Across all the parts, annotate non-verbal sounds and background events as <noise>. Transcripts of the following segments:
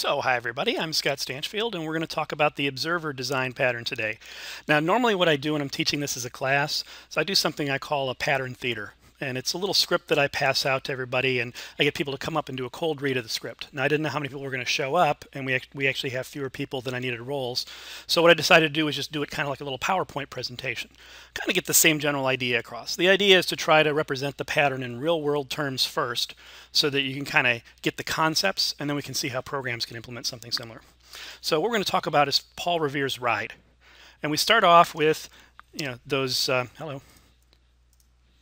So, hi everybody, I'm Scott Stanchfield and we're going to talk about the observer design pattern today. Now, normally what I do when I'm teaching this as a class is I do something I call a pattern theater. And it's a little script that I pass out to everybody and I get people to come up and do a cold read of the script. Now, I didn't know how many people were going to show up and we, we actually have fewer people than I needed roles. So what I decided to do was just do it kind of like a little PowerPoint presentation. Kind of get the same general idea across. The idea is to try to represent the pattern in real world terms first so that you can kind of get the concepts and then we can see how programs can implement something similar. So what we're going to talk about is Paul Revere's ride. And we start off with, you know, those, uh, hello,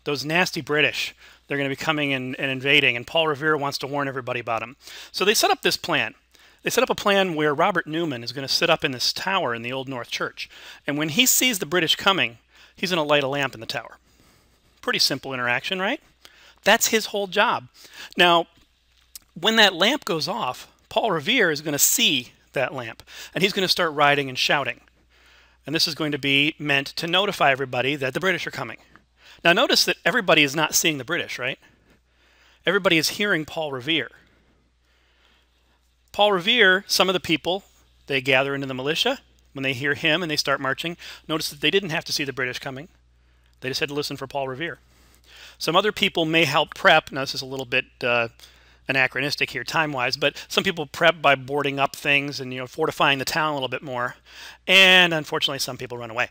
those nasty British. They're going to be coming and, and invading, and Paul Revere wants to warn everybody about them. So they set up this plan. They set up a plan where Robert Newman is going to sit up in this tower in the Old North Church. And when he sees the British coming, he's going to light a lamp in the tower. Pretty simple interaction, right? That's his whole job. Now, when that lamp goes off, Paul Revere is going to see that lamp, and he's going to start riding and shouting. And this is going to be meant to notify everybody that the British are coming. Now notice that everybody is not seeing the British, right? Everybody is hearing Paul Revere. Paul Revere, some of the people, they gather into the militia. When they hear him and they start marching, notice that they didn't have to see the British coming. They just had to listen for Paul Revere. Some other people may help prep. Now, this is a little bit uh, anachronistic here time-wise, but some people prep by boarding up things and you know fortifying the town a little bit more. And unfortunately, some people run away.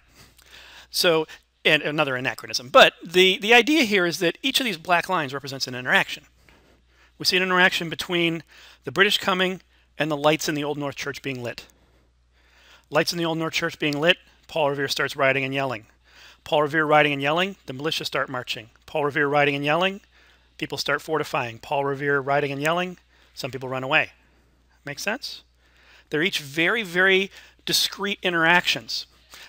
So and another anachronism. But the, the idea here is that each of these black lines represents an interaction. We see an interaction between the British coming and the lights in the Old North Church being lit. Lights in the Old North Church being lit, Paul Revere starts riding and yelling. Paul Revere riding and yelling, the militia start marching. Paul Revere riding and yelling, people start fortifying. Paul Revere riding and yelling, some people run away. Make sense? They're each very, very discrete interactions.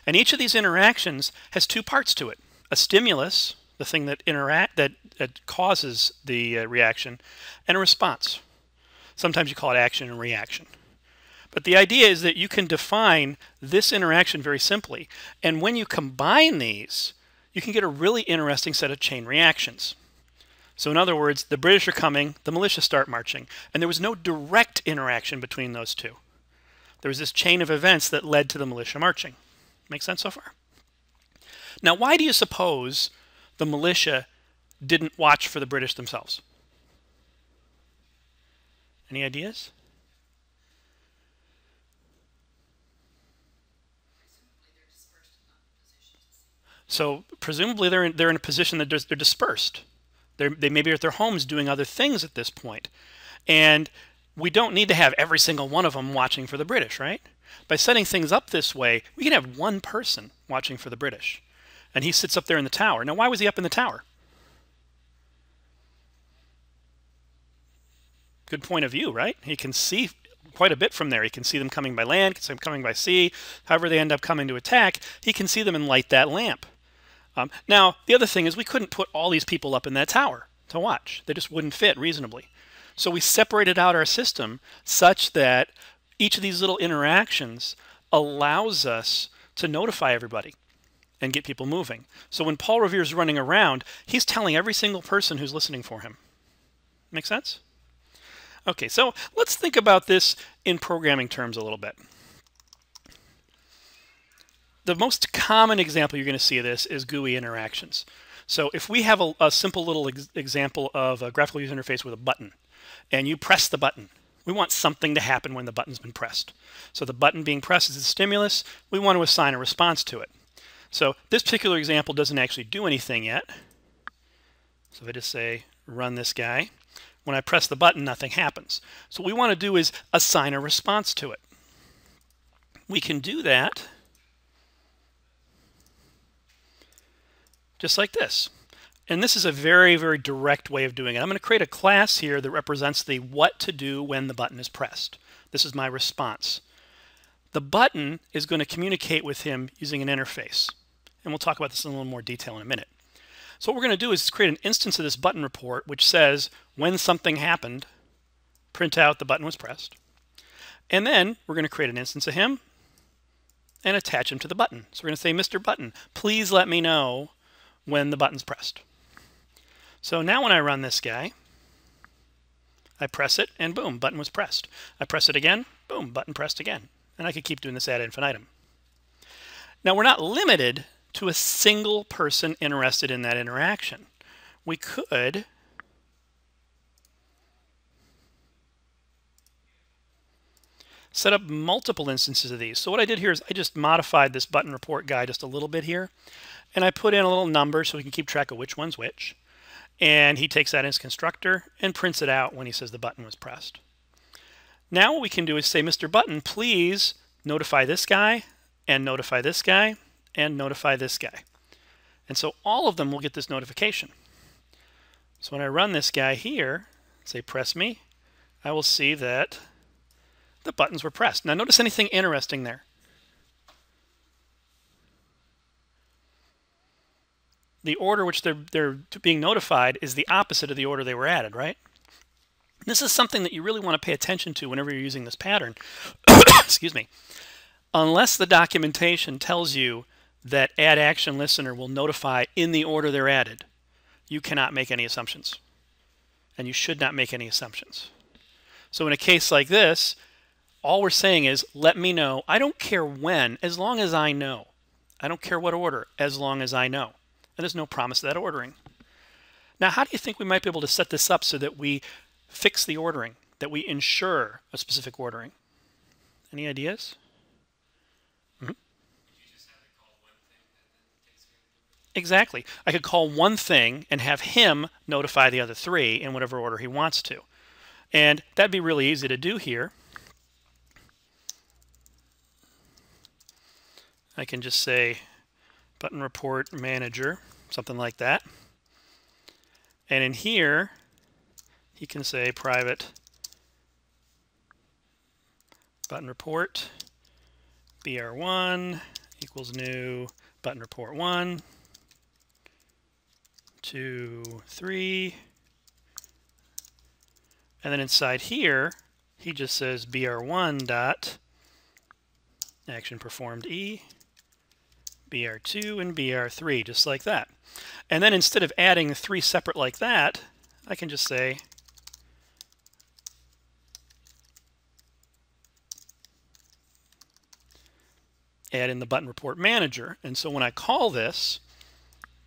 And each of these interactions has two parts to it. A stimulus, the thing that interact that, that causes the uh, reaction, and a response. Sometimes you call it action and reaction. But the idea is that you can define this interaction very simply. And when you combine these, you can get a really interesting set of chain reactions. So in other words, the British are coming, the militia start marching, and there was no direct interaction between those two. There was this chain of events that led to the militia marching. Make sense so far? Now, why do you suppose the militia didn't watch for the British themselves? Any ideas? So presumably they're in, they're in a position that they're dispersed. They're, they maybe are at their homes doing other things at this point. And we don't need to have every single one of them watching for the British, right? By setting things up this way, we can have one person watching for the British. And he sits up there in the tower. Now, why was he up in the tower? Good point of view, right? He can see quite a bit from there. He can see them coming by land, can see them coming by sea. However they end up coming to attack, he can see them and light that lamp. Um, now, the other thing is we couldn't put all these people up in that tower to watch. They just wouldn't fit reasonably. So we separated out our system such that each of these little interactions allows us to notify everybody and get people moving. So when Paul Revere is running around, he's telling every single person who's listening for him. Make sense? Okay, so let's think about this in programming terms a little bit. The most common example you're going to see of this is GUI interactions. So if we have a, a simple little ex example of a graphical user interface with a button, and you press the button, we want something to happen when the button's been pressed. So the button being pressed is a stimulus. We want to assign a response to it. So this particular example doesn't actually do anything yet. So if I just say run this guy, when I press the button, nothing happens. So what we want to do is assign a response to it. We can do that just like this. And this is a very, very direct way of doing it. I'm going to create a class here that represents the what to do when the button is pressed. This is my response. The button is going to communicate with him using an interface. And we'll talk about this in a little more detail in a minute. So what we're going to do is create an instance of this button report which says when something happened, print out the button was pressed. And then we're going to create an instance of him and attach him to the button. So we're going to say, Mr. Button, please let me know when the button's pressed. So now when I run this guy, I press it and boom, button was pressed. I press it again, boom, button pressed again. And I could keep doing this ad infinitum. Now we're not limited to a single person interested in that interaction. We could set up multiple instances of these. So what I did here is I just modified this button report guy just a little bit here. And I put in a little number so we can keep track of which one's which. And he takes that in his constructor and prints it out when he says the button was pressed. Now what we can do is say, Mr. Button, please notify this guy and notify this guy and notify this guy. And so all of them will get this notification. So when I run this guy here, say press me, I will see that the buttons were pressed. Now notice anything interesting there. The order which they're, they're being notified is the opposite of the order they were added, right? This is something that you really want to pay attention to whenever you're using this pattern. <coughs> Excuse me. Unless the documentation tells you that add action listener will notify in the order they're added, you cannot make any assumptions. And you should not make any assumptions. So in a case like this, all we're saying is let me know. I don't care when, as long as I know. I don't care what order, as long as I know. And there's no promise of that ordering. Now, how do you think we might be able to set this up so that we fix the ordering, that we ensure a specific ordering? Any ideas? Mm -hmm. Exactly. I could call one thing and have him notify the other three in whatever order he wants to. And that'd be really easy to do here. I can just say button report manager, something like that. And in here, he can say private button report br1 equals new button report 1 2 3 and then inside here he just says br1 dot action performed e BR2 and BR3, just like that. And then instead of adding three separate like that, I can just say add in the button report manager. And so when I call this,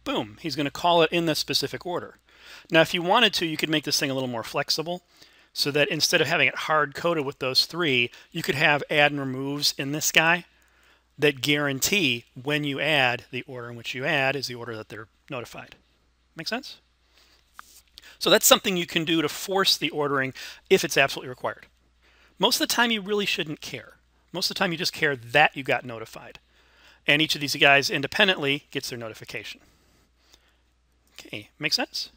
boom, he's going to call it in the specific order. Now, if you wanted to, you could make this thing a little more flexible so that instead of having it hard coded with those three, you could have add and removes in this guy that guarantee when you add, the order in which you add is the order that they're notified. Make sense? So that's something you can do to force the ordering if it's absolutely required. Most of the time you really shouldn't care. Most of the time you just care that you got notified. And each of these guys independently gets their notification. Okay, make sense?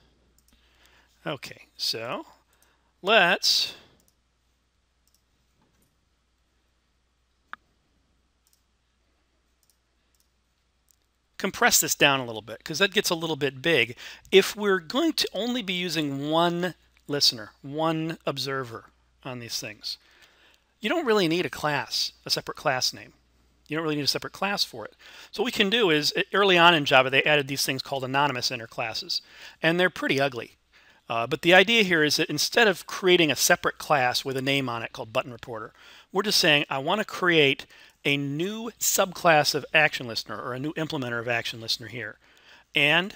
Okay, so let's compress this down a little bit because that gets a little bit big. If we're going to only be using one listener, one observer on these things, you don't really need a class, a separate class name. You don't really need a separate class for it. So what we can do is, early on in Java, they added these things called anonymous inner classes, and they're pretty ugly. Uh, but the idea here is that instead of creating a separate class with a name on it called button reporter, we're just saying I want to create a new subclass of action listener or a new implementer of action listener here. And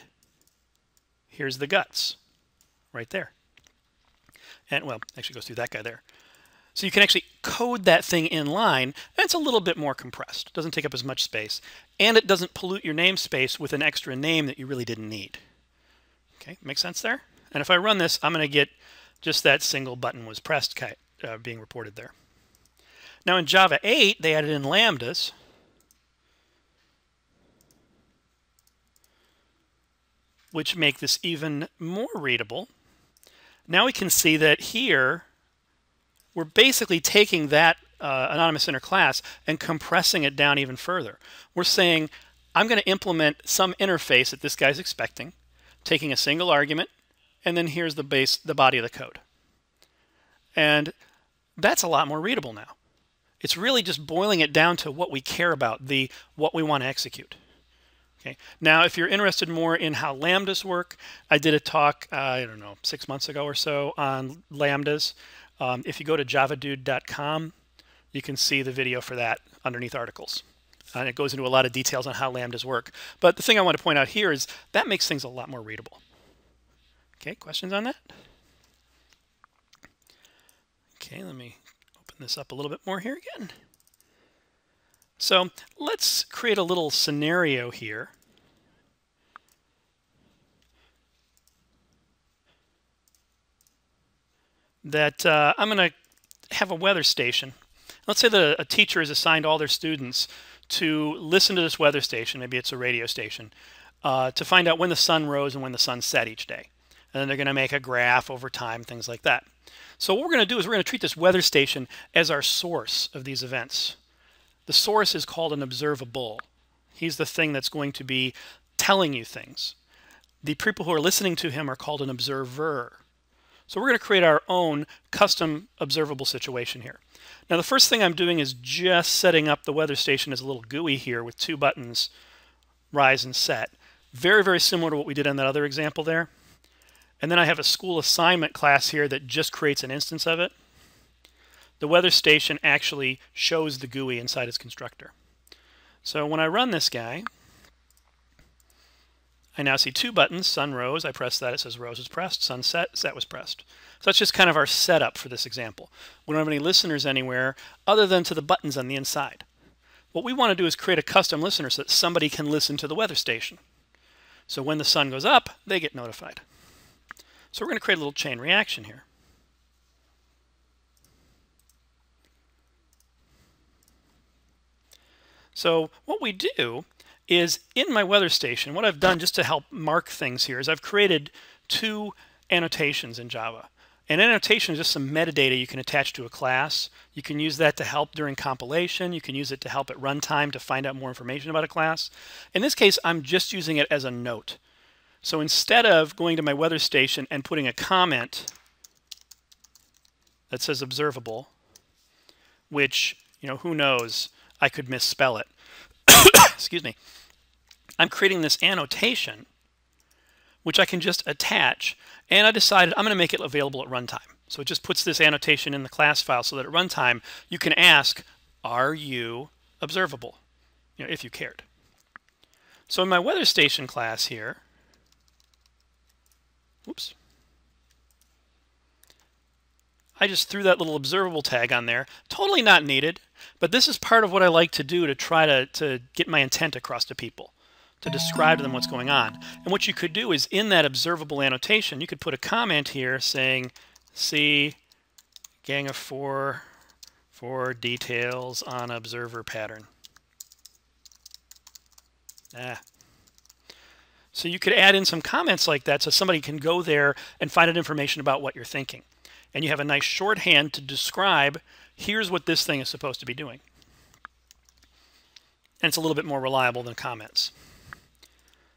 here's the guts right there. And well, actually goes through that guy there. So you can actually code that thing in line, it's a little bit more compressed. It doesn't take up as much space, and it doesn't pollute your namespace with an extra name that you really didn't need. Okay, make sense there? And if I run this, I'm going to get just that single button was pressed uh, being reported there. Now in Java 8, they added in lambdas. which make this even more readable. Now we can see that here we're basically taking that uh, anonymous inner class and compressing it down even further. We're saying I'm going to implement some interface that this guy's expecting, taking a single argument, and then here's the base, the body of the code. And that's a lot more readable now. It's really just boiling it down to what we care about, the what we want to execute. Okay. Now, if you're interested more in how lambdas work, I did a talk, uh, I don't know, six months ago or so on lambdas. Um, if you go to javadude.com, you can see the video for that underneath articles. And it goes into a lot of details on how lambdas work. But the thing I want to point out here is that makes things a lot more readable. Okay, questions on that? Okay, let me this up a little bit more here again. So let's create a little scenario here. That uh, I'm going to have a weather station. Let's say that a teacher has assigned all their students to listen to this weather station, maybe it's a radio station, uh, to find out when the sun rose and when the sun set each day. And then they're going to make a graph over time, things like that. So what we're going to do is we're going to treat this weather station as our source of these events. The source is called an observable. He's the thing that's going to be telling you things. The people who are listening to him are called an observer. So we're going to create our own custom observable situation here. Now the first thing I'm doing is just setting up the weather station as a little GUI here with two buttons, rise and set. Very, very similar to what we did in that other example there. And then I have a school assignment class here that just creates an instance of it. The weather station actually shows the GUI inside its constructor. So when I run this guy, I now see two buttons, sun rose, I press that, it says rose was pressed, sunset, set was pressed. So that's just kind of our setup for this example. We don't have any listeners anywhere other than to the buttons on the inside. What we want to do is create a custom listener so that somebody can listen to the weather station. So when the sun goes up, they get notified. So we're going to create a little chain reaction here. So what we do is in my weather station, what I've done just to help mark things here is I've created two annotations in Java. An annotation is just some metadata you can attach to a class. You can use that to help during compilation. You can use it to help at runtime to find out more information about a class. In this case, I'm just using it as a note. So instead of going to my weather station and putting a comment that says observable, which, you know, who knows, I could misspell it. <coughs> Excuse me. I'm creating this annotation, which I can just attach, and I decided I'm going to make it available at runtime. So it just puts this annotation in the class file so that at runtime you can ask, are you observable? You know, if you cared. So in my weather station class here, Whoops. I just threw that little observable tag on there. Totally not needed, but this is part of what I like to do to try to, to get my intent across to people, to describe to them what's going on. And what you could do is in that observable annotation, you could put a comment here saying, see gang of four for details on observer pattern. Ah, so you could add in some comments like that so somebody can go there and find out information about what you're thinking. And you have a nice shorthand to describe, here's what this thing is supposed to be doing. And it's a little bit more reliable than comments.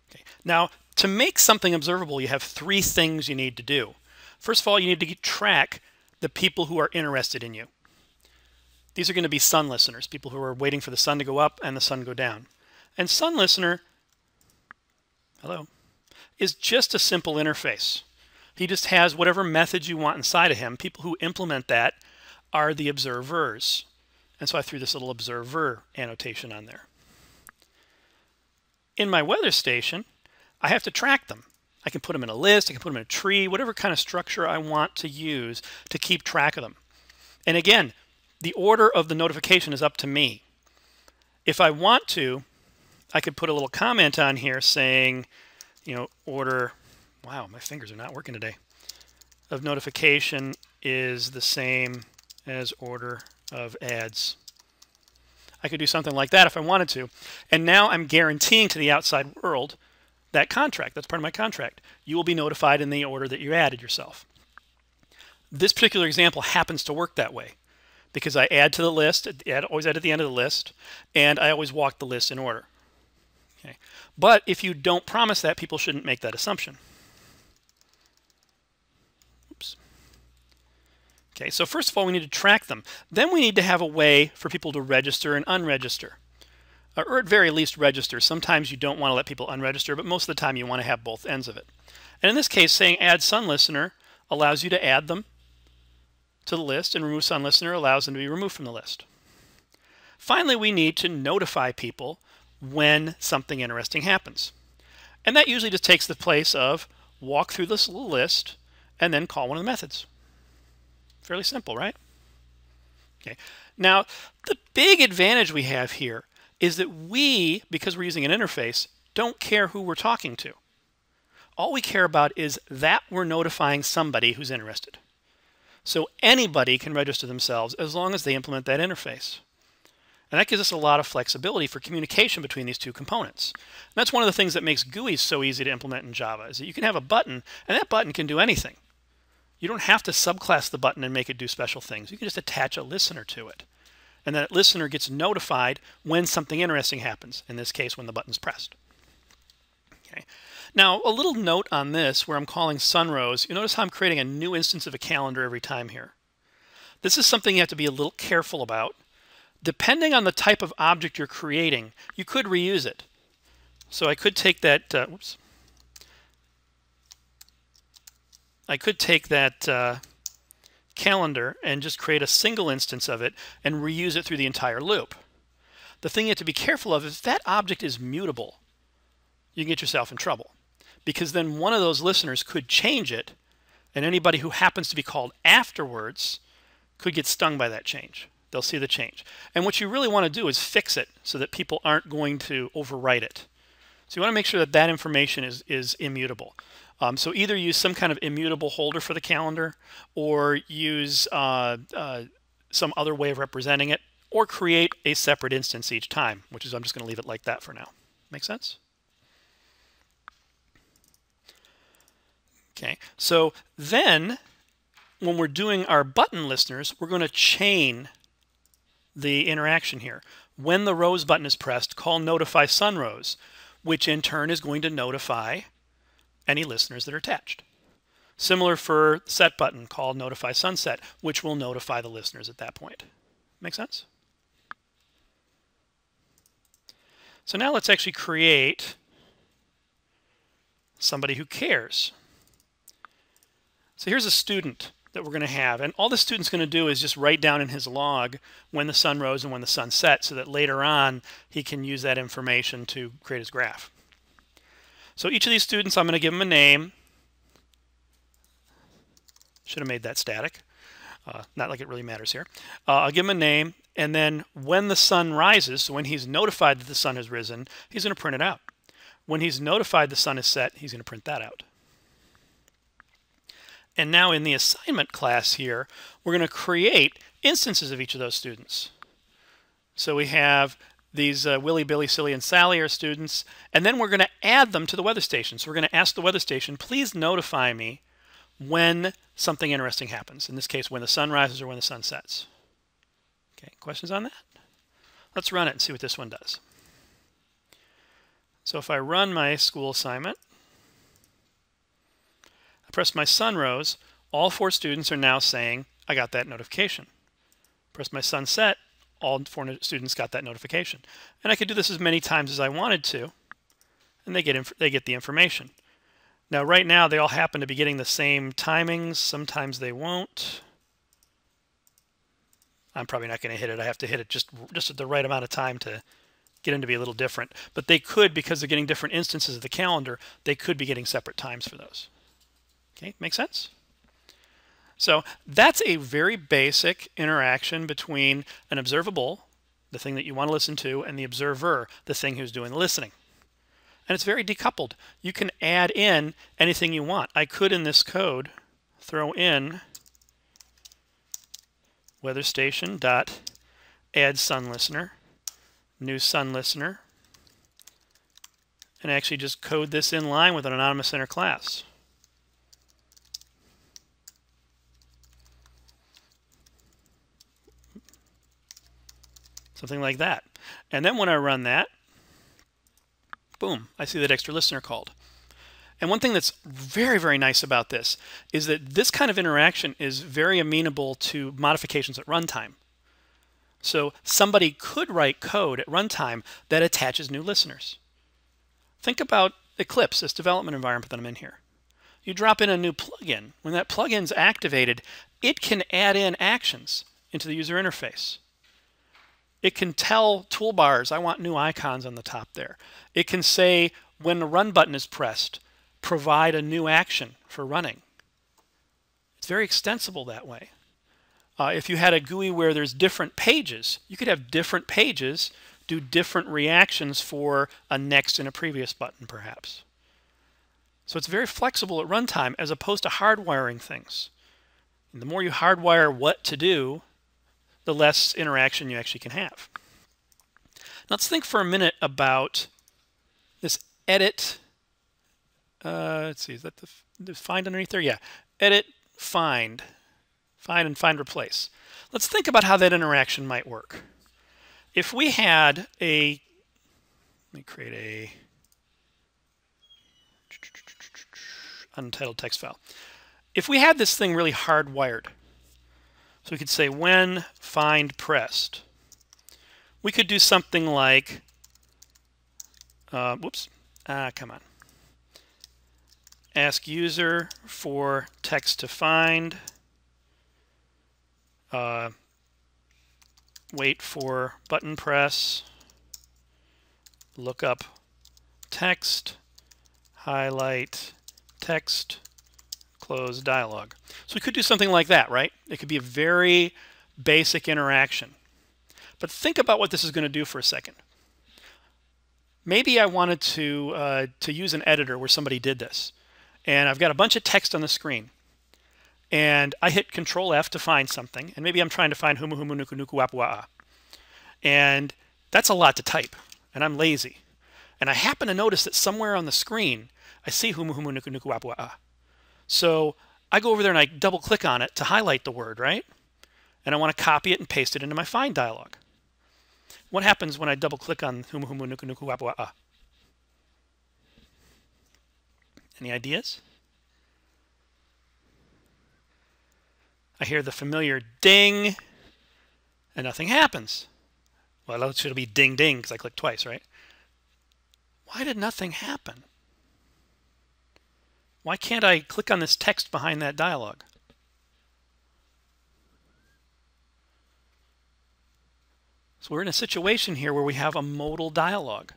Okay. Now, to make something observable, you have three things you need to do. First of all, you need to track the people who are interested in you. These are going to be sun listeners, people who are waiting for the sun to go up and the sun go down. And sun listener hello, is just a simple interface. He just has whatever methods you want inside of him. People who implement that are the observers. And so I threw this little observer annotation on there. In my weather station, I have to track them. I can put them in a list, I can put them in a tree, whatever kind of structure I want to use to keep track of them. And again, the order of the notification is up to me. If I want to, I could put a little comment on here saying, you know, order, wow, my fingers are not working today, of notification is the same as order of adds. I could do something like that if I wanted to. And now I'm guaranteeing to the outside world that contract. That's part of my contract. You will be notified in the order that you added yourself. This particular example happens to work that way because I add to the list, always add at the end of the list, and I always walk the list in order. Okay. But if you don't promise that, people shouldn't make that assumption. Oops. Okay, so first of all, we need to track them. Then we need to have a way for people to register and unregister. or at very least register. Sometimes you don't want to let people unregister, but most of the time you want to have both ends of it. And in this case, saying add Sun Listener allows you to add them to the list, and remove Sun Listener allows them to be removed from the list. Finally, we need to notify people when something interesting happens. And that usually just takes the place of walk through this little list and then call one of the methods. Fairly simple, right? Okay. Now, the big advantage we have here is that we, because we're using an interface, don't care who we're talking to. All we care about is that we're notifying somebody who's interested. So anybody can register themselves as long as they implement that interface. And that gives us a lot of flexibility for communication between these two components. And that's one of the things that makes GUIs so easy to implement in Java, is that you can have a button, and that button can do anything. You don't have to subclass the button and make it do special things. You can just attach a listener to it. And that listener gets notified when something interesting happens, in this case, when the button's pressed. Okay. Now, a little note on this where I'm calling Sunrose. You notice how I'm creating a new instance of a calendar every time here. This is something you have to be a little careful about. Depending on the type of object you're creating, you could reuse it. So I could take that, uh, whoops. I could take that uh, calendar and just create a single instance of it and reuse it through the entire loop. The thing you have to be careful of is that object is mutable. You can get yourself in trouble because then one of those listeners could change it and anybody who happens to be called afterwards could get stung by that change. They'll see the change. And what you really want to do is fix it so that people aren't going to overwrite it. So you want to make sure that that information is, is immutable. Um, so either use some kind of immutable holder for the calendar or use uh, uh, some other way of representing it or create a separate instance each time, which is I'm just going to leave it like that for now. Make sense? Okay, so then when we're doing our button listeners, we're going to chain the interaction here. When the rose button is pressed, call notify sunrose, which in turn is going to notify any listeners that are attached. Similar for set button, call notify sunset, which will notify the listeners at that point. Make sense? So now let's actually create somebody who cares. So here's a student that we're going to have. And all the student's going to do is just write down in his log when the sun rose and when the sun set so that later on he can use that information to create his graph. So each of these students, I'm going to give them a name. Should have made that static. Uh, not like it really matters here. Uh, I'll give him a name, and then when the sun rises, so when he's notified that the sun has risen, he's going to print it out. When he's notified the sun is set, he's going to print that out. And now in the assignment class here, we're going to create instances of each of those students. So we have these uh, Willie, Billy, Silly, and Sally are students, and then we're going to add them to the weather station. So we're going to ask the weather station, please notify me when something interesting happens. In this case, when the sun rises or when the sun sets. Okay, questions on that? Let's run it and see what this one does. So if I run my school assignment, press my sunrose, all four students are now saying, I got that notification. Press my sunset, all four students got that notification. And I could do this as many times as I wanted to, and they get, they get the information. Now, right now, they all happen to be getting the same timings. Sometimes they won't. I'm probably not going to hit it. I have to hit it just, just at the right amount of time to get them to be a little different. But they could, because they're getting different instances of the calendar, they could be getting separate times for those. Okay, make sense? So that's a very basic interaction between an observable, the thing that you want to listen to, and the observer, the thing who's doing the listening. And it's very decoupled. You can add in anything you want. I could, in this code, throw in weather station dot add sun listener, new sun listener, and actually just code this in line with an anonymous inner class. Something like that. And then when I run that, boom, I see that extra listener called. And one thing that's very, very nice about this is that this kind of interaction is very amenable to modifications at runtime. So somebody could write code at runtime that attaches new listeners. Think about Eclipse, this development environment that I'm in here. You drop in a new plugin. When that plugin's activated, it can add in actions into the user interface. It can tell toolbars, I want new icons on the top there. It can say when the run button is pressed, provide a new action for running. It's very extensible that way. Uh, if you had a GUI where there's different pages, you could have different pages do different reactions for a next and a previous button, perhaps. So it's very flexible at runtime as opposed to hardwiring things. And the more you hardwire what to do, the less interaction you actually can have. Now let's think for a minute about this edit. Uh, let's see, is that the, the find underneath there? Yeah, edit, find, find and find replace. Let's think about how that interaction might work. If we had a, let me create a untitled text file. If we had this thing really hardwired, so we could say when find pressed, we could do something like, uh, whoops, ah, come on. Ask user for text to find, uh, wait for button press, look up text, highlight text, close dialog. So we could do something like that, right? It could be a very basic interaction. But think about what this is going to do for a second. Maybe I wanted to, uh, to use an editor where somebody did this. And I've got a bunch of text on the screen. And I hit Control F to find something. And maybe I'm trying to find humu humu nuku nuku wapua'a. And that's a lot to type. And I'm lazy. And I happen to notice that somewhere on the screen, I see humu humu nuku nuku wapua'a. So I go over there and I double click on it to highlight the word, right? And I want to copy it and paste it into my find dialog. What happens when I double click on humu humu nuku nuku wapua'a? Any ideas? I hear the familiar ding and nothing happens. Well, it should be ding ding because I clicked twice, right? Why did nothing happen? Why can't I click on this text behind that dialog? So we're in a situation here where we have a modal dialog.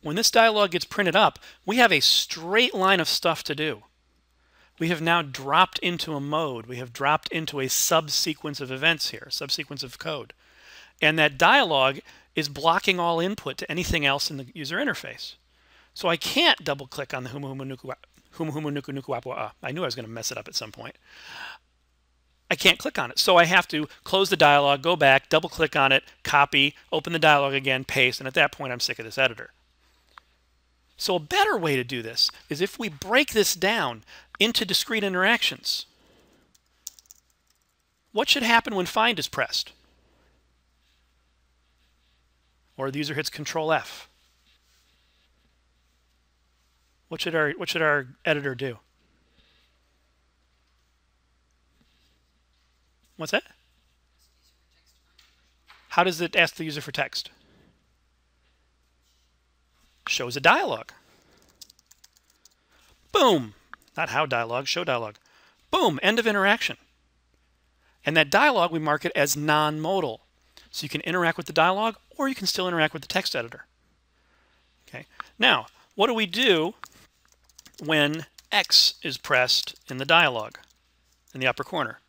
When this dialog gets printed up, we have a straight line of stuff to do. We have now dropped into a mode. We have dropped into a subsequence of events here, subsequence of code. And that dialog is blocking all input to anything else in the user interface. So I can't double click on the Humu Humu Humu Nuku Nuku Apua. Ah. I knew I was going to mess it up at some point. I can't click on it. So I have to close the dialog, go back, double click on it, copy, open the dialog again, paste, and at that point I'm sick of this editor. So a better way to do this is if we break this down into discrete interactions. What should happen when find is pressed? Or the user hits Control F. What should our what should our editor do? What's that? How does it ask the user for text? Shows a dialog. Boom. Not how dialog, show dialog. Boom, end of interaction. And that dialog, we mark it as non-modal. So you can interact with the dialog or you can still interact with the text editor. Okay. Now, what do we do when X is pressed in the dialog in the upper corner?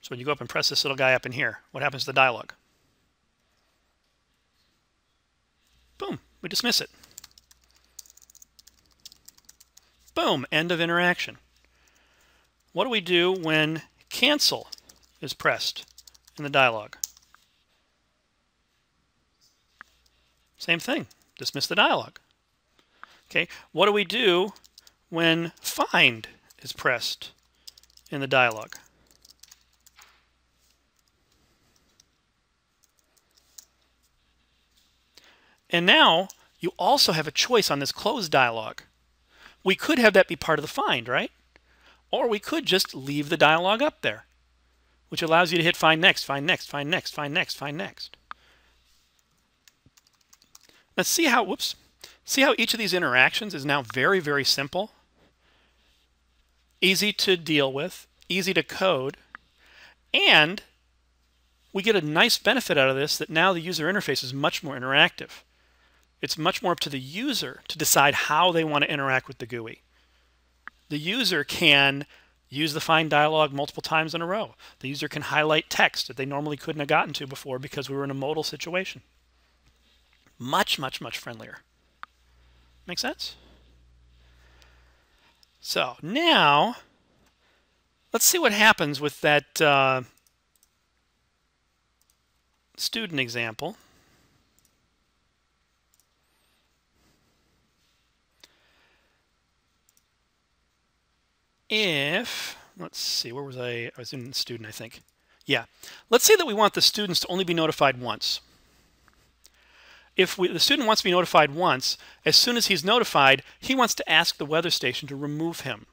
So when you go up and press this little guy up in here, what happens to the dialog? Boom, we dismiss it. Boom, end of interaction. What do we do when cancel is pressed in the dialog? Same thing, dismiss the dialog. Okay, what do we do when find is pressed in the dialog? And now you also have a choice on this close dialog. We could have that be part of the find, right? Or we could just leave the dialog up there, which allows you to hit find next, find next, find next, find next, find next. Let's see how, whoops, see how each of these interactions is now very, very simple, easy to deal with, easy to code, and we get a nice benefit out of this that now the user interface is much more interactive. It's much more up to the user to decide how they want to interact with the GUI. The user can use the find dialog multiple times in a row. The user can highlight text that they normally couldn't have gotten to before because we were in a modal situation. Much, much, much friendlier. Make sense? So now, let's see what happens with that uh, student example. If, let's see, where was I? I was in student, I think. Yeah. Let's say that we want the students to only be notified once. If we, the student wants to be notified once, as soon as he's notified, he wants to ask the weather station to remove him.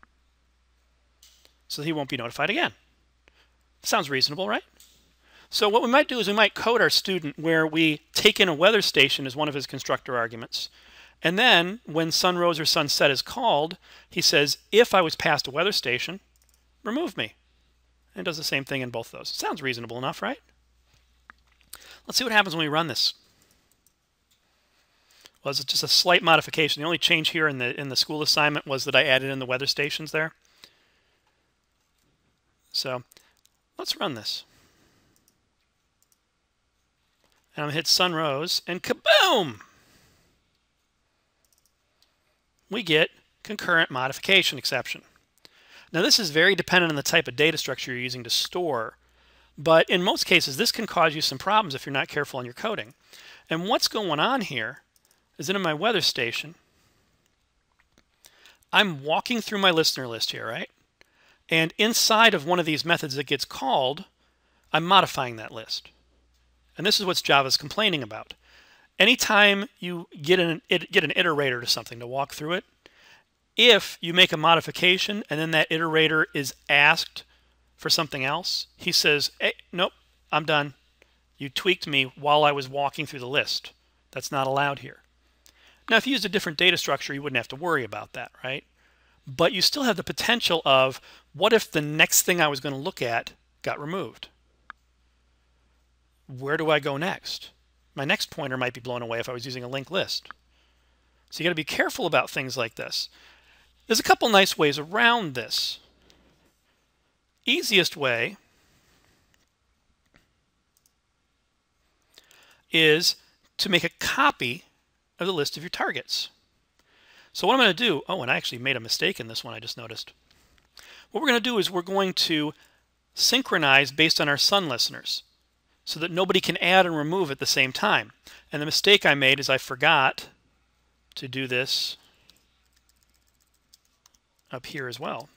So he won't be notified again. Sounds reasonable, right? So what we might do is we might code our student where we take in a weather station as one of his constructor arguments. And then when sun rose or sunset is called, he says, if I was passed a weather station, remove me. And does the same thing in both those. Sounds reasonable enough, right? Let's see what happens when we run this. It's just a slight modification. The only change here in the in the school assignment was that I added in the weather stations there. So let's run this. And I'm going to hit sunrose, and kaboom! We get concurrent modification exception. Now this is very dependent on the type of data structure you're using to store, but in most cases this can cause you some problems if you're not careful in your coding. And what's going on here is in my weather station, I'm walking through my listener list here, right? And inside of one of these methods that gets called, I'm modifying that list. And this is what Java's complaining about. Anytime you get an, get an iterator to something to walk through it, if you make a modification and then that iterator is asked for something else, he says, hey, nope, I'm done. You tweaked me while I was walking through the list. That's not allowed here. Now, if you used a different data structure, you wouldn't have to worry about that, right? But you still have the potential of what if the next thing I was going to look at got removed? Where do I go next? My next pointer might be blown away if I was using a linked list. So you got to be careful about things like this. There's a couple nice ways around this. Easiest way is to make a copy of the list of your targets. So what I'm going to do, oh, and I actually made a mistake in this one, I just noticed. What we're going to do is we're going to synchronize based on our sun listeners so that nobody can add and remove at the same time. And the mistake I made is I forgot to do this up here as well.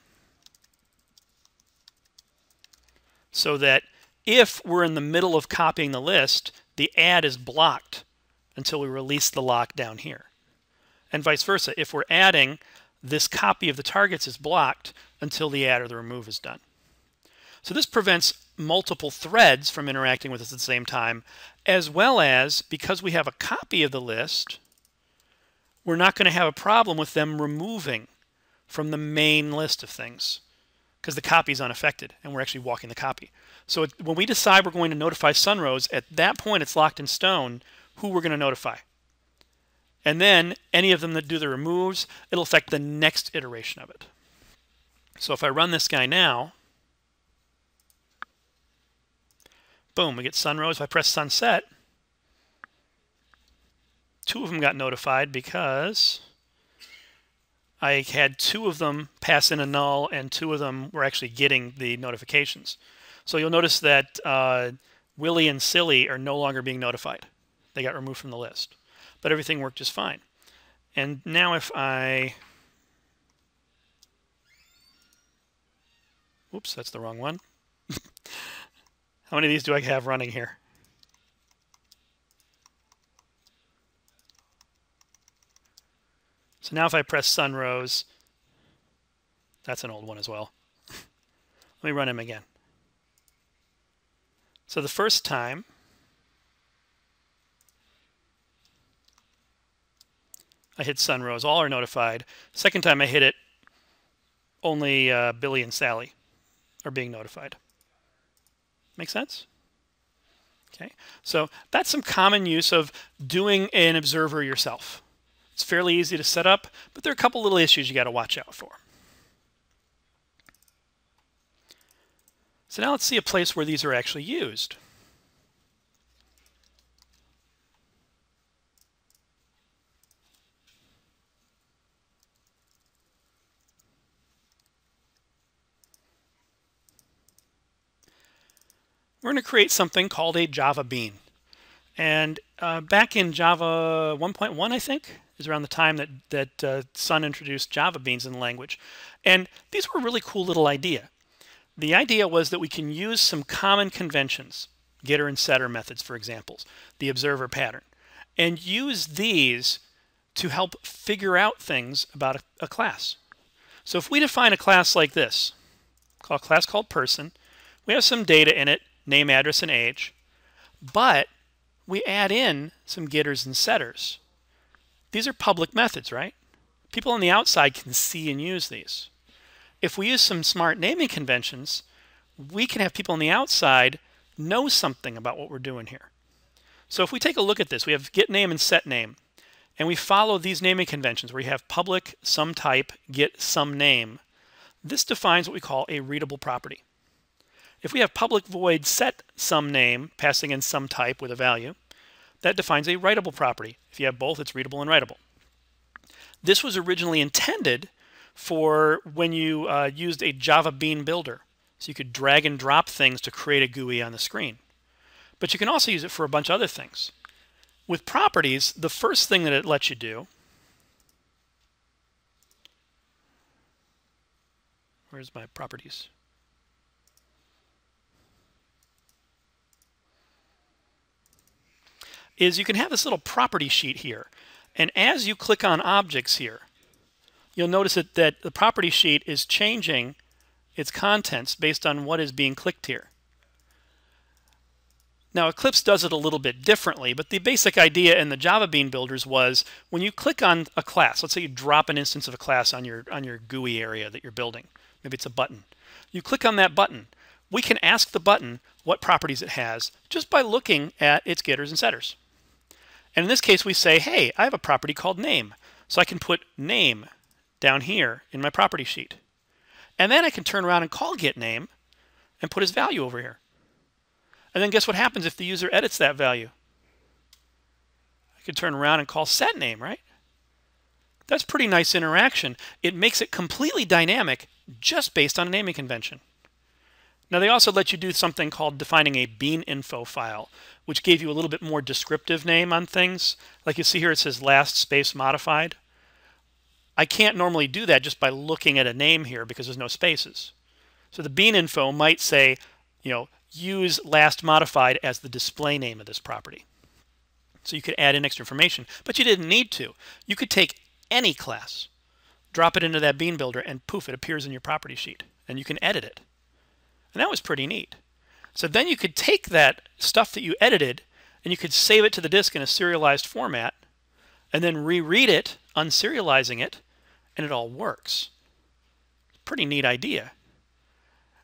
So that if we're in the middle of copying the list, the add is blocked until we release the lock down here. And vice versa. If we're adding, this copy of the targets is blocked until the add or the remove is done. So this prevents multiple threads from interacting with us at the same time, as well as because we have a copy of the list, we're not going to have a problem with them removing from the main list of things because the copy is unaffected and we're actually walking the copy. So when we decide we're going to notify Sunrose, at that point it's locked in stone who we're going to notify. And then any of them that do the removes, it'll affect the next iteration of it. So if I run this guy now, boom, we get sunrose. If I press sunset, two of them got notified because I had two of them pass in a null and two of them were actually getting the notifications. So you'll notice that uh, Willie and Silly are no longer being notified. They got removed from the list. But everything worked just fine. And now if I... Oops, that's the wrong one. <laughs> How many of these do I have running here? So now if I press Sunrose, that's an old one as well. <laughs> Let me run him again. So the first time, I hit Sunrose, all are notified. Second time I hit it, only uh, Billy and Sally are being notified. Make sense? Okay, so that's some common use of doing an observer yourself. It's fairly easy to set up, but there are a couple little issues you got to watch out for. So now let's see a place where these are actually used. We're going to create something called a Java bean. And uh, back in Java 1.1, I think, is around the time that, that uh, Sun introduced Java beans in the language. And these were a really cool little idea. The idea was that we can use some common conventions, getter and setter methods, for examples, the observer pattern, and use these to help figure out things about a, a class. So if we define a class like this, call a class called person, we have some data in it, name, address, and age. But we add in some getters and setters. These are public methods, right? People on the outside can see and use these. If we use some smart naming conventions, we can have people on the outside know something about what we're doing here. So if we take a look at this, we have get name and set name, and we follow these naming conventions where you have public, some type, get some name. This defines what we call a readable property. If we have public void set some name passing in some type with a value, that defines a writable property. If you have both, it's readable and writable. This was originally intended for when you uh, used a Java Bean builder. So you could drag and drop things to create a GUI on the screen. But you can also use it for a bunch of other things. With properties, the first thing that it lets you do Where's my properties? Is you can have this little property sheet here. And as you click on objects here, you'll notice that, that the property sheet is changing its contents based on what is being clicked here. Now Eclipse does it a little bit differently, but the basic idea in the Java Bean builders was when you click on a class, let's say you drop an instance of a class on your, on your GUI area that you're building, maybe it's a button. You click on that button, we can ask the button what properties it has just by looking at its getters and setters. And in this case, we say, hey, I have a property called name. So I can put name down here in my property sheet. And then I can turn around and call get name and put his value over here. And then guess what happens if the user edits that value? I can turn around and call set name, right? That's pretty nice interaction. It makes it completely dynamic just based on a naming convention. Now they also let you do something called defining a bean info file, which gave you a little bit more descriptive name on things. Like you see here, it says last space modified. I can't normally do that just by looking at a name here because there's no spaces. So the bean info might say, you know, use last modified as the display name of this property. So you could add in extra information, but you didn't need to. You could take any class, drop it into that bean builder, and poof, it appears in your property sheet, and you can edit it. And that was pretty neat. So then you could take that stuff that you edited and you could save it to the disk in a serialized format and then reread it, unserializing it, and it all works. Pretty neat idea.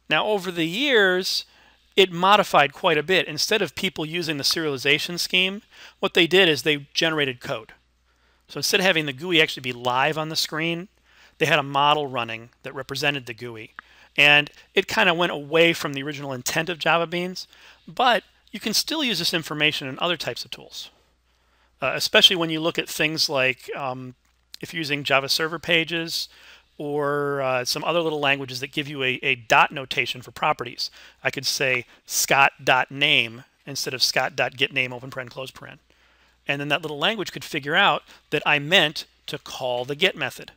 Now, over the years, it modified quite a bit. Instead of people using the serialization scheme, what they did is they generated code. So instead of having the GUI actually be live on the screen, they had a model running that represented the GUI. And it kind of went away from the original intent of Java Beans, but you can still use this information in other types of tools, uh, especially when you look at things like um, if you're using Java server pages or uh, some other little languages that give you a, a dot notation for properties. I could say scott.name instead of scott.getName open paren close paren. And then that little language could figure out that I meant to call the get method.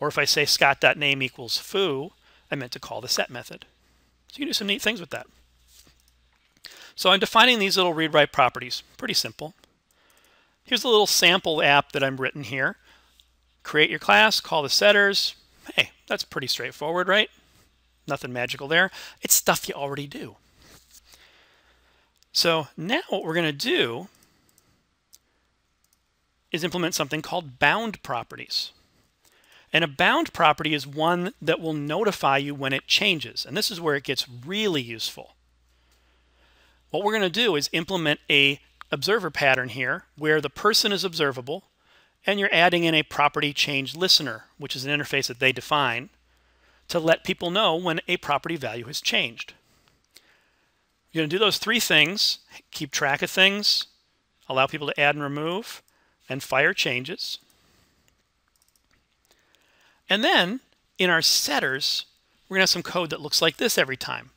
Or if I say scott.name equals foo, I meant to call the set method. So you can do some neat things with that. So I'm defining these little read-write properties. Pretty simple. Here's a little sample app that I'm written here. Create your class, call the setters. Hey, that's pretty straightforward, right? Nothing magical there. It's stuff you already do. So now what we're going to do is implement something called bound properties. And a bound property is one that will notify you when it changes. And this is where it gets really useful. What we're going to do is implement a observer pattern here where the person is observable and you're adding in a property change listener, which is an interface that they define to let people know when a property value has changed. You're going to do those three things, keep track of things, allow people to add and remove, and fire changes. And then in our setters, we're going to have some code that looks like this every time.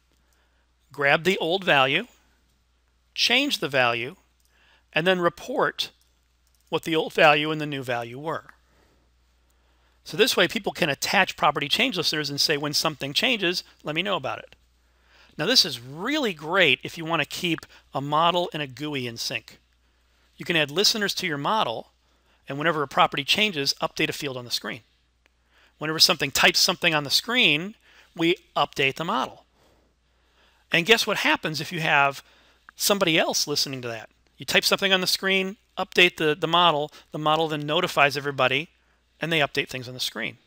Grab the old value, change the value, and then report what the old value and the new value were. So this way people can attach property change listeners and say when something changes, let me know about it. Now this is really great if you want to keep a model and a GUI in sync. You can add listeners to your model and whenever a property changes, update a field on the screen. Whenever something types something on the screen, we update the model. And guess what happens if you have somebody else listening to that? You type something on the screen, update the, the model, the model then notifies everybody, and they update things on the screen.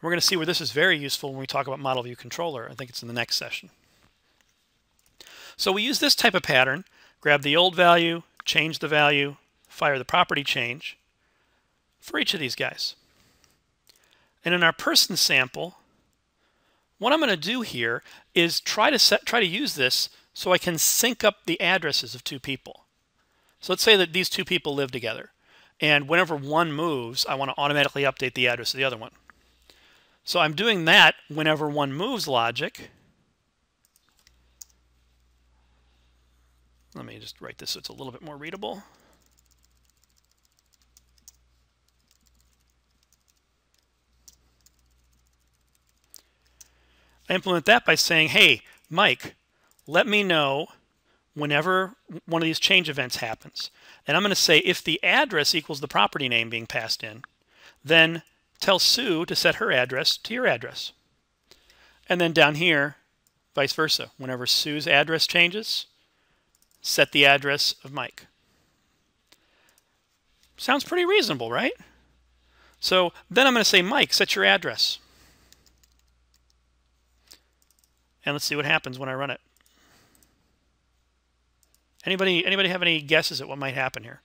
We're going to see where this is very useful when we talk about model view controller. I think it's in the next session. So we use this type of pattern, grab the old value, change the value, fire the property change for each of these guys. And in our person sample, what I'm going to do here is try to set, try to use this so I can sync up the addresses of two people. So let's say that these two people live together. And whenever one moves, I want to automatically update the address of the other one. So I'm doing that whenever one moves logic. Let me just write this so it's a little bit more readable. I implement that by saying, hey, Mike, let me know whenever one of these change events happens. And I'm going to say if the address equals the property name being passed in, then tell Sue to set her address to your address. And then down here, vice versa. Whenever Sue's address changes, set the address of Mike. Sounds pretty reasonable, right? So then I'm going to say, Mike, set your address. And let's see what happens when I run it. Anybody anybody have any guesses at what might happen here?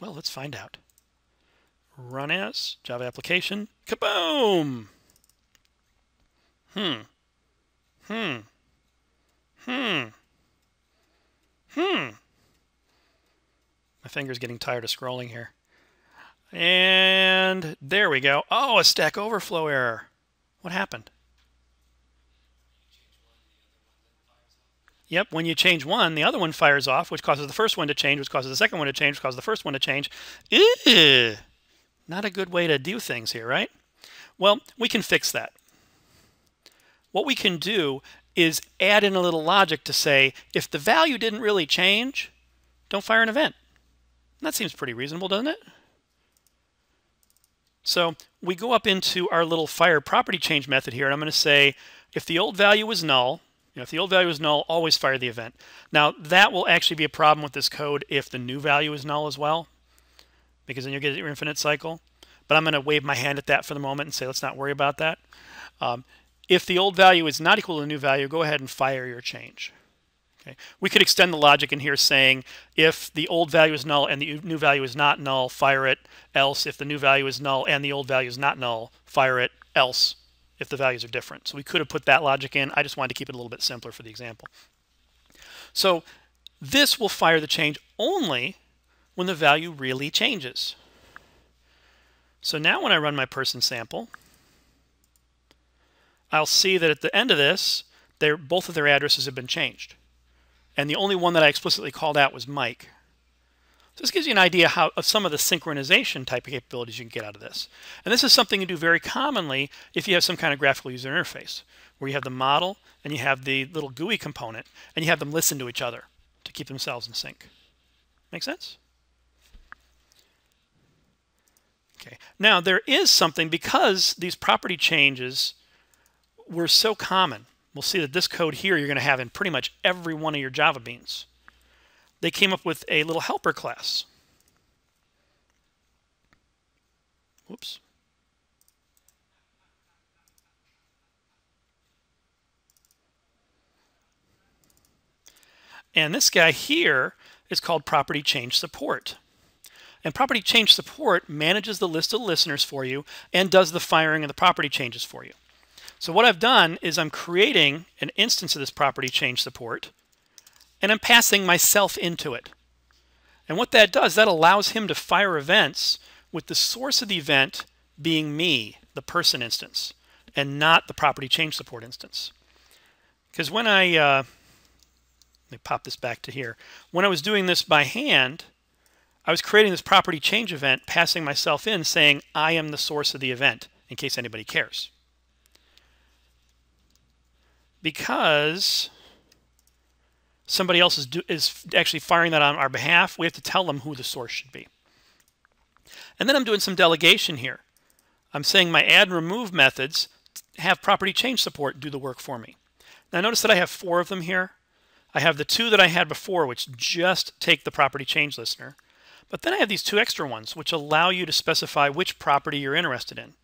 Well, let's find out. Run as Java application. Kaboom! Hmm. Hmm. Hmm. Hmm. My finger's getting tired of scrolling here. And there we go. Oh, a Stack Overflow error. What happened? Yep, when you change one, the other one fires off, which causes the first one to change, which causes the second one to change, which causes the first one to change. Ew, not a good way to do things here, right? Well, we can fix that. What we can do is add in a little logic to say, if the value didn't really change, don't fire an event. That seems pretty reasonable, doesn't it? So we go up into our little fire property change method here, and I'm going to say if the old value is null, you know, if the old value is null, always fire the event. Now that will actually be a problem with this code if the new value is null as well, because then you'll get your infinite cycle. But I'm going to wave my hand at that for the moment and say let's not worry about that. Um, if the old value is not equal to the new value, go ahead and fire your change. Okay. We could extend the logic in here saying if the old value is null and the new value is not null, fire it. Else, if the new value is null and the old value is not null, fire it. Else, if the values are different. So we could have put that logic in. I just wanted to keep it a little bit simpler for the example. So this will fire the change only when the value really changes. So now when I run my person sample, I'll see that at the end of this, both of their addresses have been changed and the only one that I explicitly called out was Mike. So this gives you an idea how, of some of the synchronization type of capabilities you can get out of this. And this is something you do very commonly if you have some kind of graphical user interface, where you have the model and you have the little GUI component, and you have them listen to each other to keep themselves in sync. Make sense? Okay. Now there is something, because these property changes were so common, We'll see that this code here you're going to have in pretty much every one of your Java beans. They came up with a little helper class. Whoops. And this guy here is called property change support. And property change support manages the list of listeners for you and does the firing of the property changes for you. So what I've done is I'm creating an instance of this property change support and I'm passing myself into it. And what that does, that allows him to fire events with the source of the event being me, the person instance, and not the property change support instance. Because when I, uh, let me pop this back to here. When I was doing this by hand, I was creating this property change event, passing myself in, saying I am the source of the event, in case anybody cares. Because somebody else is, do, is actually firing that on our behalf, we have to tell them who the source should be. And then I'm doing some delegation here. I'm saying my add and remove methods have property change support do the work for me. Now notice that I have four of them here. I have the two that I had before, which just take the property change listener. But then I have these two extra ones, which allow you to specify which property you're interested in,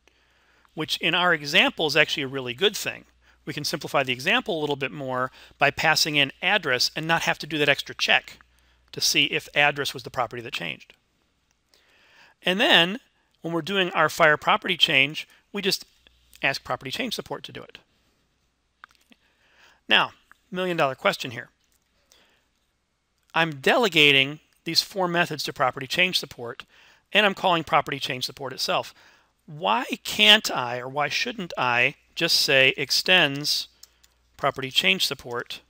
which in our example is actually a really good thing. We can simplify the example a little bit more by passing in address and not have to do that extra check to see if address was the property that changed. And then when we're doing our fire property change, we just ask property change support to do it. Now, million dollar question here. I'm delegating these four methods to property change support, and I'm calling property change support itself. Why can't I, or why shouldn't I, just say extends property change support,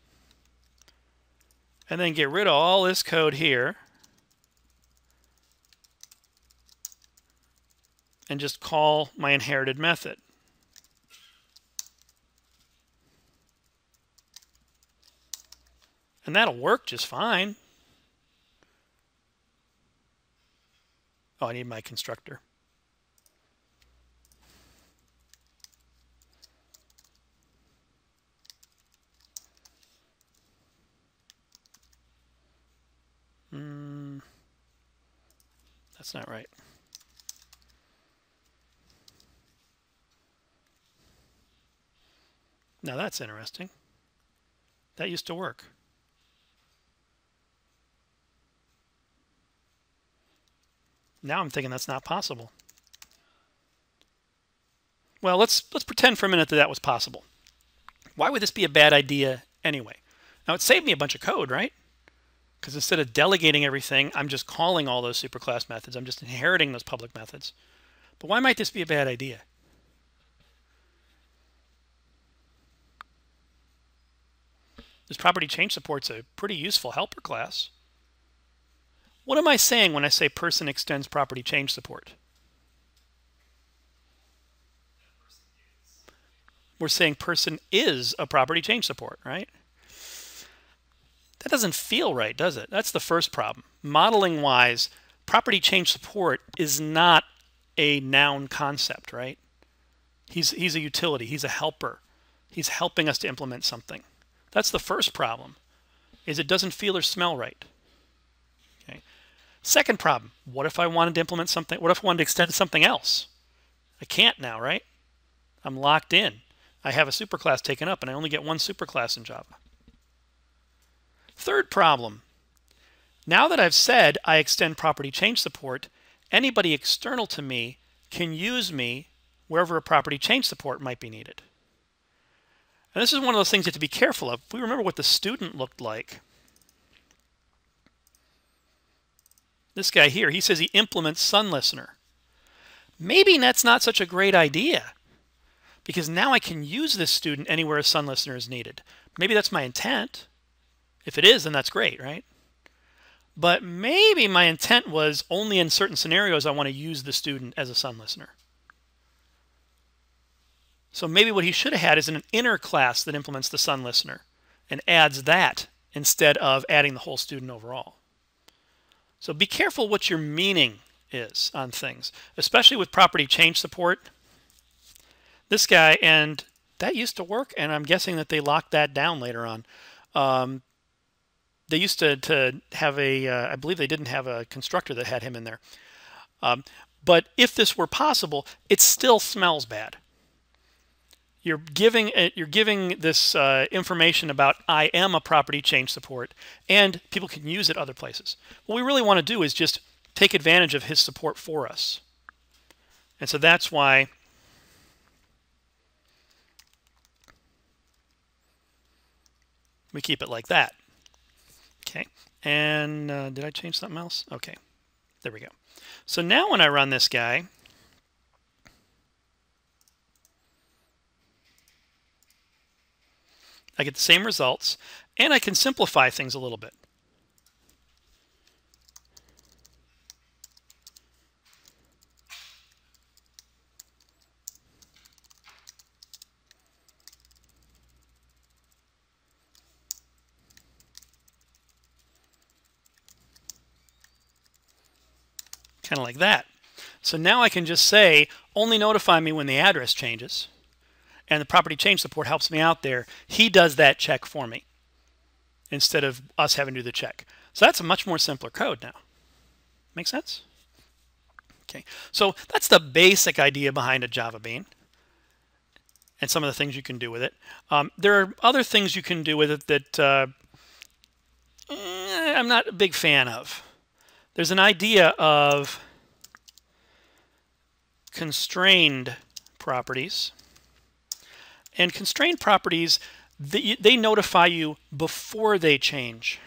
and then get rid of all this code here, and just call my inherited method. And that'll work just fine. Oh, I need my constructor. Mm, that's not right. Now that's interesting. That used to work. Now I'm thinking that's not possible. Well, let's let's pretend for a minute that that was possible. Why would this be a bad idea anyway? Now it saved me a bunch of code, right? Because instead of delegating everything, I'm just calling all those superclass methods. I'm just inheriting those public methods. But why might this be a bad idea? This property change support's a pretty useful helper class. What am I saying when I say person extends property change support? We're saying person is a property change support, right? That doesn't feel right, does it? That's the first problem. Modeling wise, property change support is not a noun concept, right? He's, he's a utility. He's a helper. He's helping us to implement something. That's the first problem, is it doesn't feel or smell right. Okay. Second problem, what if I wanted to implement something? What if I wanted to extend something else? I can't now, right? I'm locked in. I have a superclass taken up and I only get one superclass in Java. Third problem, now that I've said I extend property change support, anybody external to me can use me wherever a property change support might be needed. And this is one of those things you have to be careful of. If we remember what the student looked like, This guy here, he says he implements Sun Listener. Maybe that's not such a great idea because now I can use this student anywhere a Sun Listener is needed. Maybe that's my intent. If it is, then that's great, right? But maybe my intent was only in certain scenarios I want to use the student as a Sun Listener. So maybe what he should have had is an inner class that implements the Sun Listener and adds that instead of adding the whole student overall. So be careful what you're meaning is on things, especially with property change support. This guy, and that used to work, and I'm guessing that they locked that down later on. Um, they used to, to have a, uh, I believe they didn't have a constructor that had him in there. Um, but if this were possible, it still smells bad. You're giving uh, you're giving this uh, information about I am a property change support, and people can use it other places. What we really want to do is just take advantage of his support for us. And so that's why we keep it like that. Okay, and uh, did I change something else? Okay, there we go. So now when I run this guy, I get the same results, and I can simplify things a little bit. Kind of like that. So now I can just say, only notify me when the address changes. And the property change support helps me out there. He does that check for me instead of us having to do the check. So that's a much more simpler code now. Make sense? Okay, so that's the basic idea behind a Java bean and some of the things you can do with it. Um, there are other things you can do with it that uh, eh, I'm not a big fan of there's an idea of constrained properties. And constrained properties, they, notify you before they change.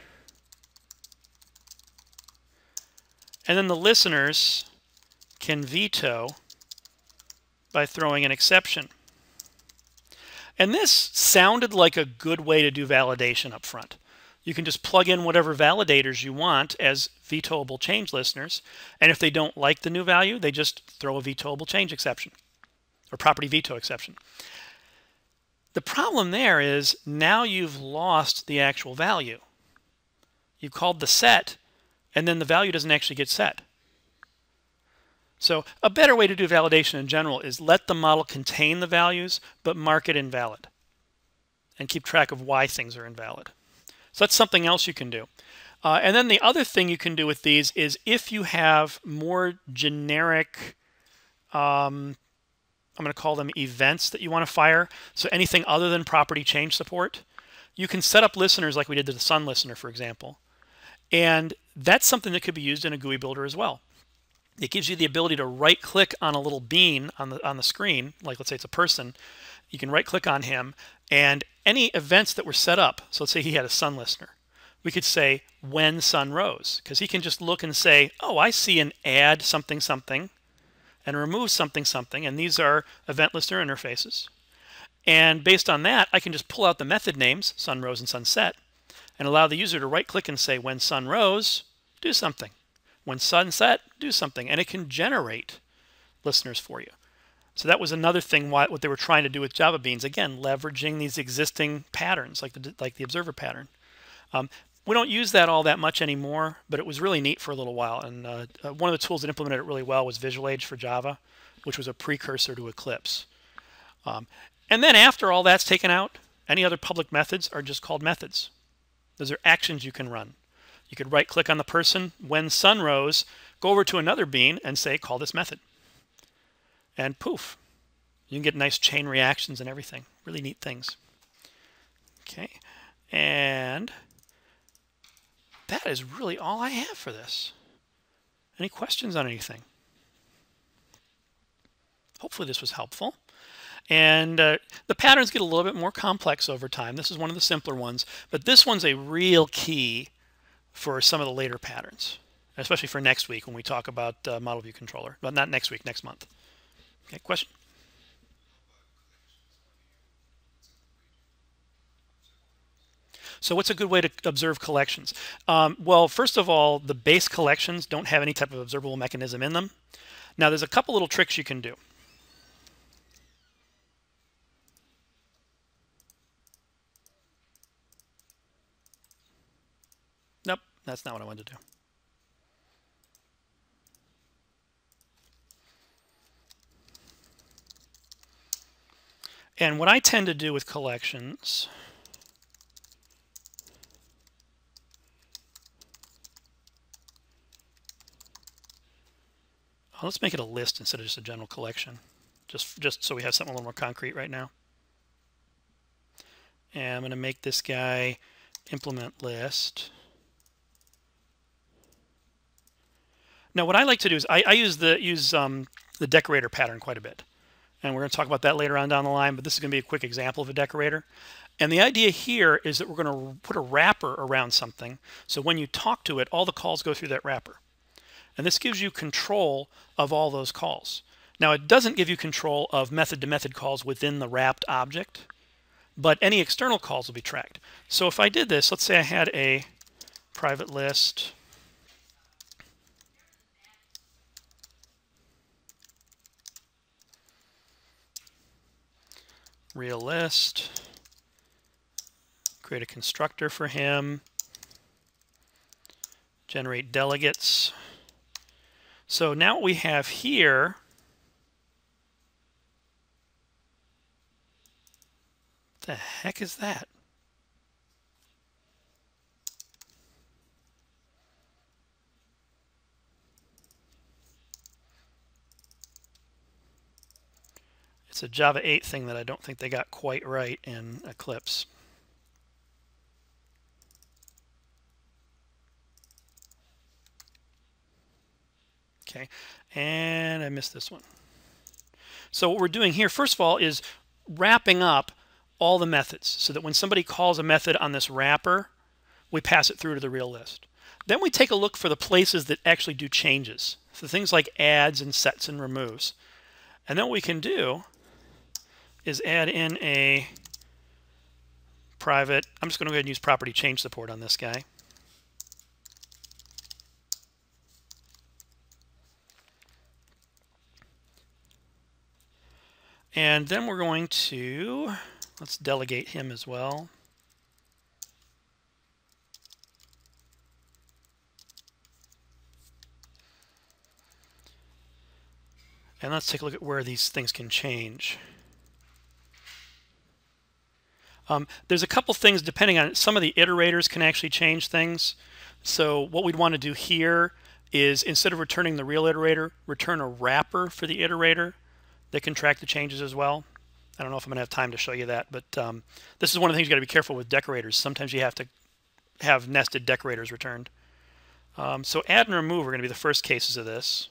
And then the listeners can veto by throwing an exception. And this sounded like a good way to do validation up front. You can just plug in whatever validators you want as vetoable change listeners. And if they don't like the new value, they just throw a vetoable change exception or property veto exception. The problem there is now you've lost the actual value. You called the set, and then the value doesn't actually get set. So a better way to do validation in general is let the model contain the values, but mark it invalid. And keep track of why things are invalid. So that's something else you can do. Uh, and then the other thing you can do with these is if you have more generic, um, I'm going to call them events that you want to fire, so anything other than property change support, you can set up listeners like we did to the Sun listener, for example. And that's something that could be used in a GUI builder as well. It gives you the ability to right click on a little bean on the on the screen, like let's say it's a person. You can right click on him and any events that were set up, so let's say he had a sun listener, we could say when sun rose, because he can just look and say, oh, I see an add something something and remove something something, and these are event listener interfaces. And based on that, I can just pull out the method names, sun rose and sunset, and allow the user to right click and say, when sun rose, do something. When sunset, do something. And it can generate listeners for you. So that was another thing why, what they were trying to do with Java Beans. Again, leveraging these existing patterns like the, like the observer pattern. Um, we don't use that all that much anymore, but it was really neat for a little while. And uh, uh, one of the tools that implemented it really well was VisualAge for Java, which was a precursor to Eclipse. Um, and then after all that's taken out, any other public methods are just called methods. Those are actions you can run. You could right click on the person when sun rose, go over to another bean and say, call this method and poof, you can get nice chain reactions and everything. Really neat things. Okay, and that is really all I have for this. Any questions on anything? Hopefully this was helpful. And uh, the patterns get a little bit more complex over time. This is one of the simpler ones, but this one's a real key for some of the later patterns, especially for next week when we talk about uh, model view controller. But not next week, next month. Okay, question? So what's a good way to observe collections? Um, well, first of all, the base collections don't have any type of observable mechanism in them. Now, there's a couple little tricks you can do. Nope, that's not what I wanted to do. And what I tend to do with collections let's make it a list instead of just a general collection, just, just so we have something a little more concrete right now. And I'm going to make this guy implement list. Now what I like to do is I, I use the use um, the decorator pattern quite a bit. And we're going to talk about that later on down the line, but this is going to be a quick example of a decorator. And the idea here is that we're going to put a wrapper around something. So when you talk to it, all the calls go through that wrapper. And this gives you control of all those calls. Now it doesn't give you control of method-to-method -method calls within the wrapped object, but any external calls will be tracked. So if I did this, let's say I had a private list real list, create a constructor for him, generate delegates. So now what we have here the heck is that? It's a Java 8 thing that I don't think they got quite right in Eclipse. Okay, and I missed this one. So what we're doing here, first of all, is wrapping up all the methods so that when somebody calls a method on this wrapper, we pass it through to the real list. Then we take a look for the places that actually do changes. So things like adds and sets and removes. And then what we can do is add in a private, I'm just going to go ahead and use property change support on this guy. And then we're going to, let's delegate him as well. And let's take a look at where these things can change. Um, there's a couple things depending on some of the iterators can actually change things. So what we'd want to do here is instead of returning the real iterator, return a wrapper for the iterator that can track the changes as well. I don't know if I'm going to have time to show you that, but um, this is one of the things you got to be careful with decorators. Sometimes you have to have nested decorators returned. Um, so add and remove are going to be the first cases of this.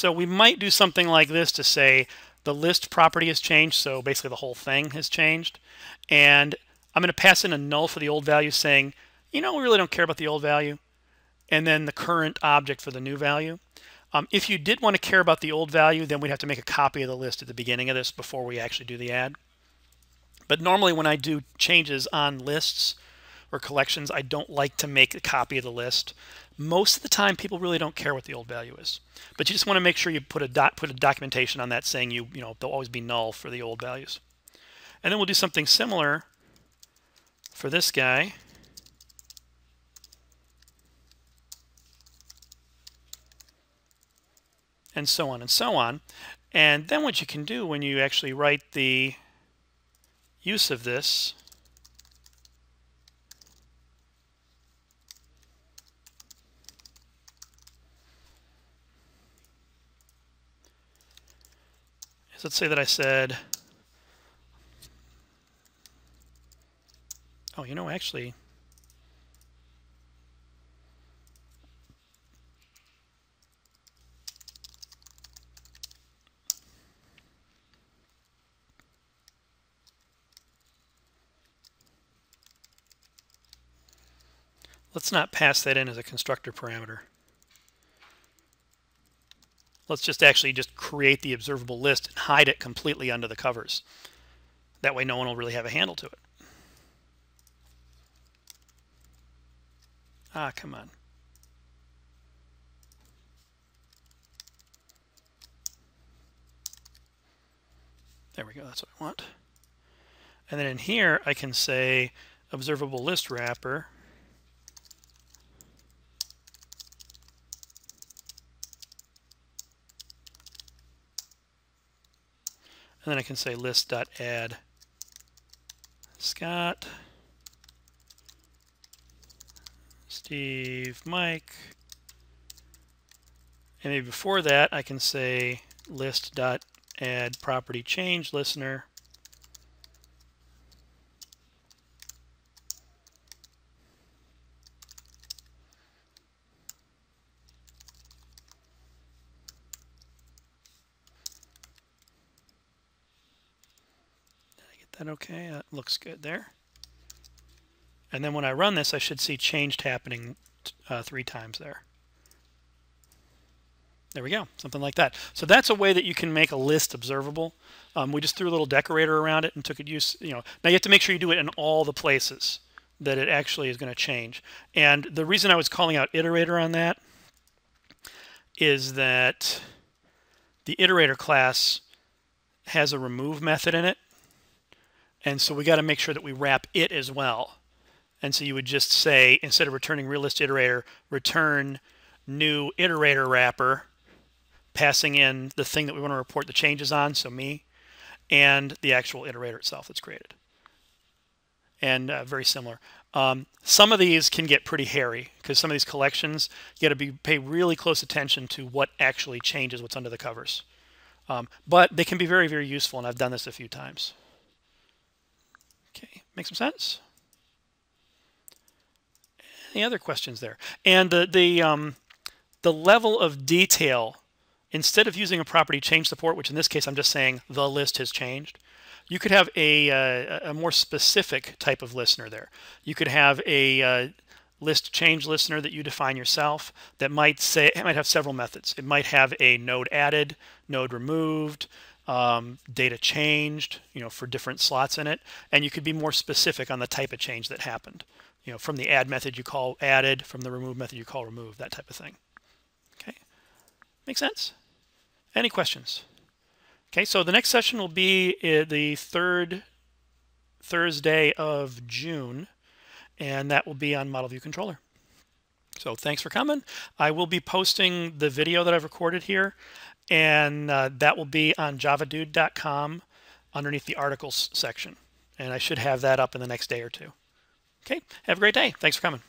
So we might do something like this to say the list property has changed, so basically the whole thing has changed. And I'm going to pass in a null for the old value saying, you know, we really don't care about the old value. And then the current object for the new value. Um, if you did want to care about the old value, then we'd have to make a copy of the list at the beginning of this before we actually do the add. But normally when I do changes on lists or collections, I don't like to make a copy of the list most of the time people really don't care what the old value is. But you just want to make sure you put a dot put a documentation on that saying you you know they'll always be null for the old values. And then we'll do something similar for this guy. And so on and so on. And then what you can do when you actually write the use of this So let's say that I said, oh, you know, actually, let's not pass that in as a constructor parameter. Let's just actually just create the observable list and hide it completely under the covers. That way no one will really have a handle to it. Ah, come on. There we go, that's what I want. And then in here, I can say observable list wrapper And then I can say list.add Scott, Steve, Mike. And maybe before that, I can say list.add property change listener. That okay? That looks good there. And then when I run this, I should see changed happening uh, three times there. There we go, something like that. So that's a way that you can make a list observable. Um, we just threw a little decorator around it and took it use, you know. Now you have to make sure you do it in all the places that it actually is going to change. And the reason I was calling out iterator on that is that the iterator class has a remove method in it and so we got to make sure that we wrap it as well. And so you would just say, instead of returning realist iterator, return new iterator wrapper, passing in the thing that we want to report the changes on, so me, and the actual iterator itself that's created. And uh, very similar. Um, some of these can get pretty hairy because some of these collections, you got to be pay really close attention to what actually changes what's under the covers. Um, but they can be very, very useful, and I've done this a few times. Make some sense? Any other questions there? And the the um, the level of detail, instead of using a property change support, which in this case I'm just saying the list has changed, you could have a, uh, a more specific type of listener there. You could have a uh, list change listener that you define yourself that might say it might have several methods. It might have a node added, node removed, um, data changed, you know, for different slots in it, and you could be more specific on the type of change that happened. You know, from the add method you call added, from the remove method you call remove, that type of thing. Okay, make sense? Any questions? Okay, so the next session will be uh, the third Thursday of June, and that will be on Model View Controller. So thanks for coming. I will be posting the video that I've recorded here and uh, that will be on javadude.com underneath the articles section. And I should have that up in the next day or two. Okay, have a great day. Thanks for coming.